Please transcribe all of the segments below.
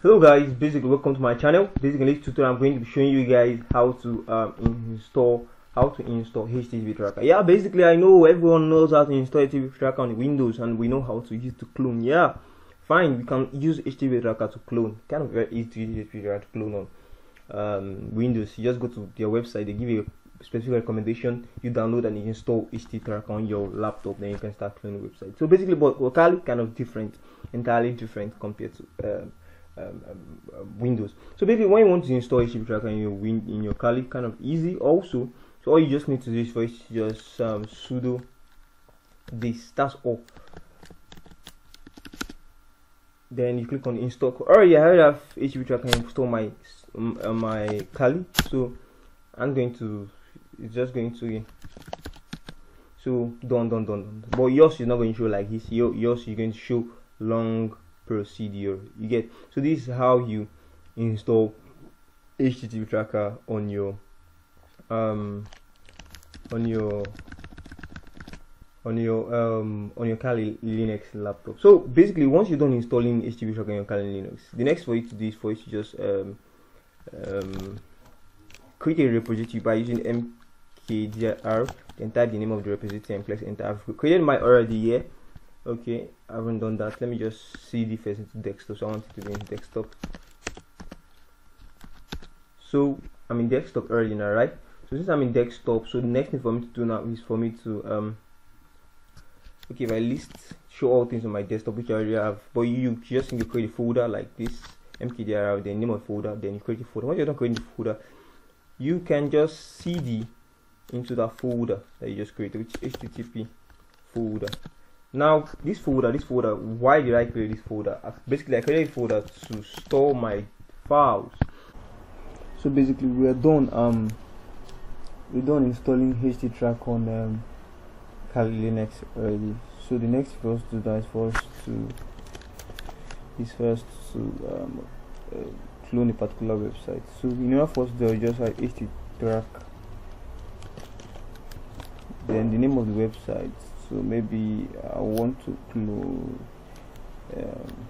hello guys basically welcome to my channel. Basically this tutorial i'm going to be showing you guys how to um, install how to install HTTP tracker. Yeah basically i know everyone knows how to install HTTP tracker on windows and we know how to use to clone. Yeah fine we can use HTTP tracker to clone. Kind of very easy to use HTTP tracker to clone on um, windows. You just go to their website they give you a specific recommendation. You download and you install HTTP tracker on your laptop then you can start cloning website. So basically but locally kind of different entirely different compared to um, um, um, Windows. So basically, when you want to install HTTP tracker in your win in your Kali, kind of easy. Also, so all you just need to do is just um, sudo this. That's all. Then you click on install. Oh yeah, I have HTTP tracker install my um, uh, my Kali. So I'm going to. It's just going to. So done, done, done, done. But yours is not going to show like this. Yours is going to show long procedure you get so this is how you install http tracker on your um on your on your um on your Kali Linux laptop. So basically, once you're done installing HTTP tracker on your Kali Linux, the next for you to do is for you to just um, um, create a repository by using mkdir, then type the name of the repository and press enter. I've created my already here okay I haven't done that. Let me just cd first into desktop. So I want it to be in desktop. So I'm in desktop early now right? So since I'm in desktop so the next thing for me to do now is for me to um okay if I list show all things on my desktop which I already have. But you, you just need to create a folder like this mkdir then name of folder then you create a folder. Once you're done creating the folder you can just cd into that folder that you just created which http folder now this folder this folder why did i create this folder? Basically i created a folder to store my files. So basically we are done um we're done installing HTTrack on um Kali Linux already. So the next first to do is for us to is first to um, uh, clone a particular website. So in order for us to just like ht track then the name of the website so maybe I want to close um,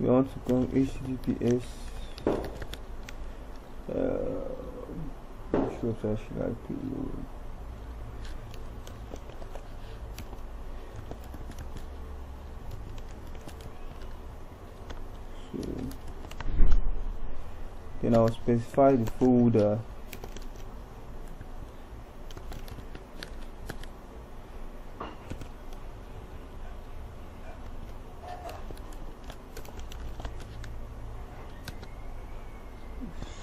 we want to call https uh, which website should I clone then I'll specify the folder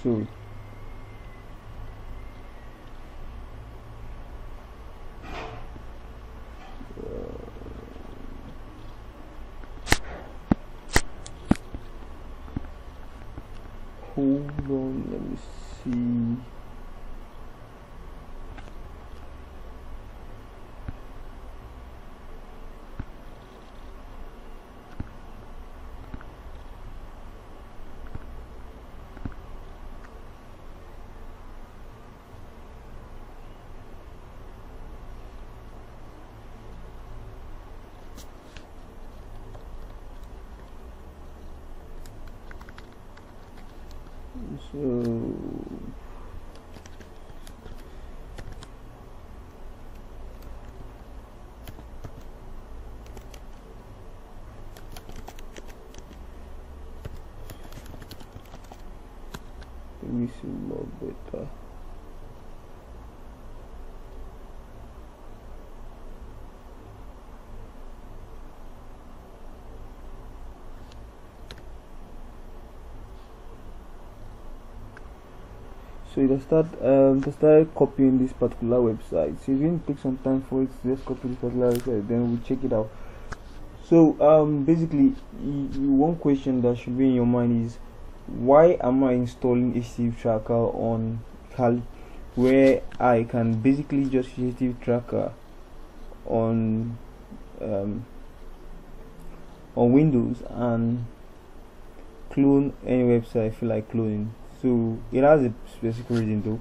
so uh, hold on let me see so uh, let me see more better so you start um, to start copying this particular website. So it's going to take some time for it to just copy this particular website then we'll check it out. So um, basically one question that should be in your mind is why am I installing HTTP tracker on Kali where I can basically just use HTTP tracker on um, on Windows and clone any website I feel like cloning so it has a specific reason though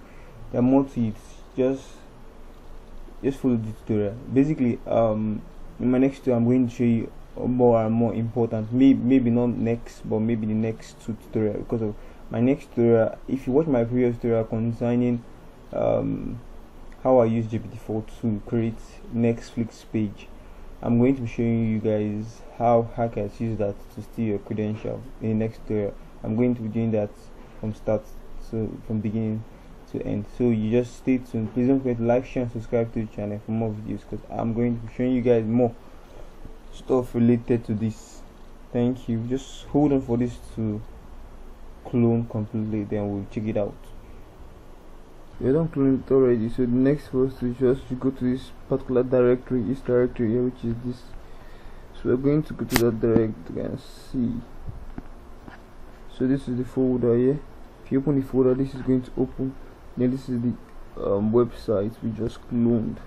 there are more to it just just follow the tutorial. Basically um in my next two i'm going to show you more and more important maybe maybe not next but maybe the next two tutorial because of my next tutorial. If you watch my previous tutorial concerning um how i use gpt-4 to create netflix page i'm going to be showing you guys how hackers use that to steal your credential in the next tutorial. I'm going to be doing that from start so from beginning to end. So you just stay tuned. Please don't forget to like share and subscribe to the channel for more videos because i'm going to be showing you guys more stuff related to this. Thank you. Just hold on for this to clone completely then we'll check it out. We don't clone it already so the next first is just to go to this particular directory this directory here which is this. So we're going to go to that directory and see so this is the folder here. If you open the folder this is going to open. Then this is the um, website we just cloned.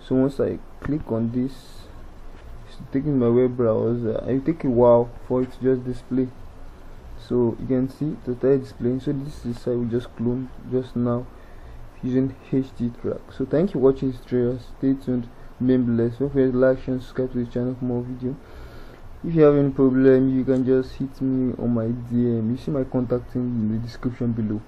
So once I click on this it's taking my web browser. It take a while for it to just display. So you can see the start displaying. So this is the site we just cloned just now. Using HTTrack. So thank you for watching this tutorial. Stay tuned. Remain blessed don't forget to like share and subscribe to the channel for more video if you have any problem you can just hit me on my dm you see my contact in the description below